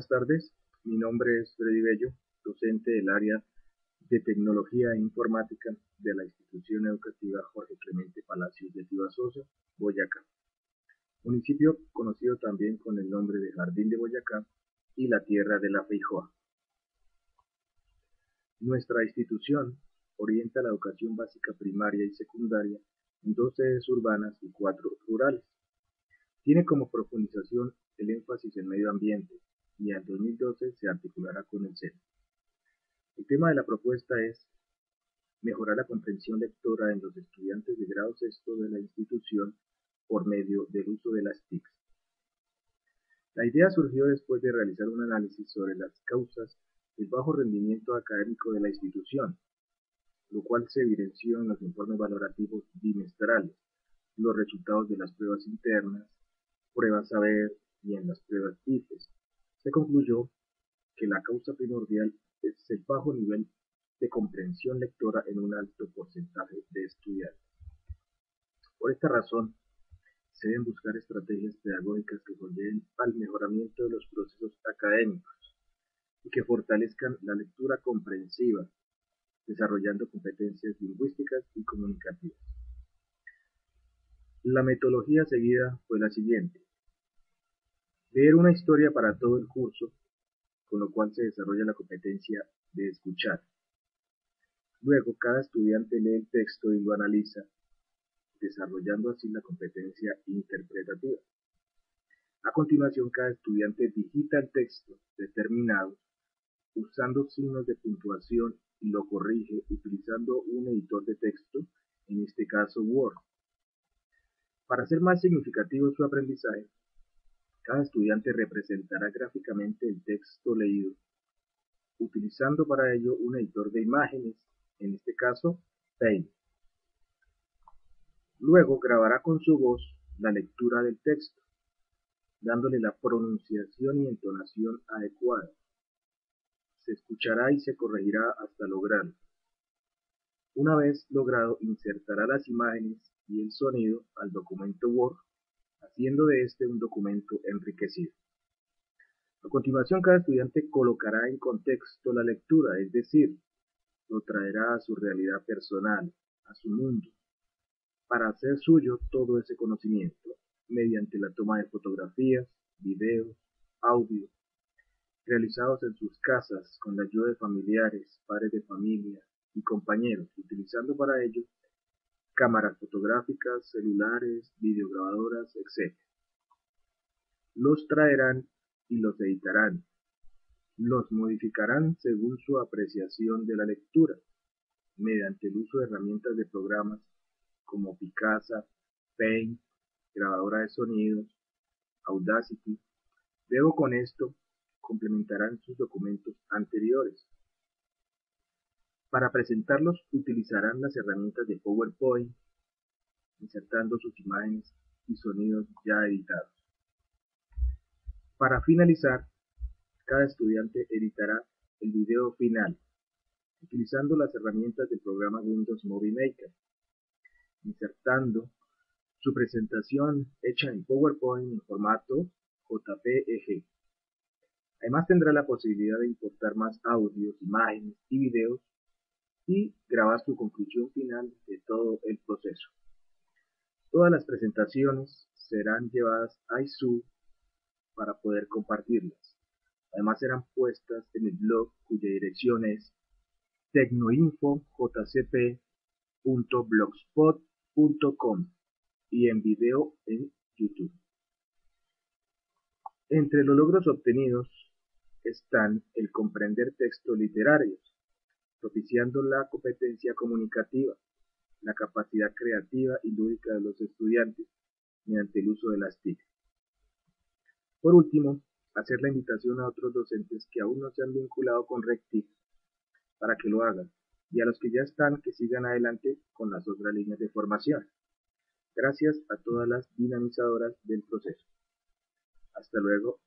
Buenas tardes, mi nombre es Freddy Bello, docente del área de Tecnología e Informática de la institución educativa Jorge Clemente Palacios de Tibasosa, Boyacá. Municipio conocido también con el nombre de Jardín de Boyacá y la Tierra de la Feijoa. Nuestra institución orienta la educación básica primaria y secundaria en dos sedes urbanas y cuatro rurales. Tiene como profundización el énfasis en medio ambiente y en 2012 se articulará con el CEN. El tema de la propuesta es mejorar la comprensión lectora en los estudiantes de grado sexto de la institución por medio del uso de las TICs. La idea surgió después de realizar un análisis sobre las causas del bajo rendimiento académico de la institución, lo cual se evidenció en los informes valorativos bimestrales, los resultados de las pruebas internas, pruebas saber y en las pruebas IFES. Se concluyó que la causa primordial es el bajo nivel de comprensión lectora en un alto porcentaje de estudiantes. Por esta razón, se deben buscar estrategias pedagógicas que conlleven al mejoramiento de los procesos académicos y que fortalezcan la lectura comprensiva, desarrollando competencias lingüísticas y comunicativas. La metodología seguida fue la siguiente. Leer una historia para todo el curso, con lo cual se desarrolla la competencia de escuchar. Luego, cada estudiante lee el texto y lo analiza, desarrollando así la competencia interpretativa. A continuación, cada estudiante digita el texto determinado usando signos de puntuación y lo corrige utilizando un editor de texto, en este caso Word. Para hacer más significativo su aprendizaje, cada estudiante representará gráficamente el texto leído, utilizando para ello un editor de imágenes, en este caso Paint. Luego grabará con su voz la lectura del texto, dándole la pronunciación y entonación adecuada se escuchará y se corregirá hasta lograrlo. Una vez logrado, insertará las imágenes y el sonido al documento Word, haciendo de este un documento enriquecido. A continuación, cada estudiante colocará en contexto la lectura, es decir, lo traerá a su realidad personal, a su mundo, para hacer suyo todo ese conocimiento, mediante la toma de fotografías, videos, audio, realizados en sus casas con la ayuda de familiares, padres de familia y compañeros, utilizando para ello cámaras fotográficas, celulares, videograbadoras, etc. Los traerán y los editarán. Los modificarán según su apreciación de la lectura, mediante el uso de herramientas de programas como Picasa, Paint, grabadora de sonidos, Audacity. Debo con esto complementarán sus documentos anteriores. Para presentarlos utilizarán las herramientas de PowerPoint, insertando sus imágenes y sonidos ya editados. Para finalizar, cada estudiante editará el video final, utilizando las herramientas del programa Windows Movie Maker, insertando su presentación hecha en PowerPoint en formato JPEG. Además tendrá la posibilidad de importar más audios, imágenes y videos y grabar su conclusión final de todo el proceso. Todas las presentaciones serán llevadas a ISU para poder compartirlas. Además serán puestas en el blog cuya dirección es tecnoinfojcp.blogspot.com y en video en YouTube. Entre los logros obtenidos están el comprender textos literarios, propiciando la competencia comunicativa, la capacidad creativa y lúdica de los estudiantes mediante el uso de las TIC. Por último, hacer la invitación a otros docentes que aún no se han vinculado con RECTIC para que lo hagan y a los que ya están que sigan adelante con las otras líneas de formación. Gracias a todas las dinamizadoras del proceso. Hasta luego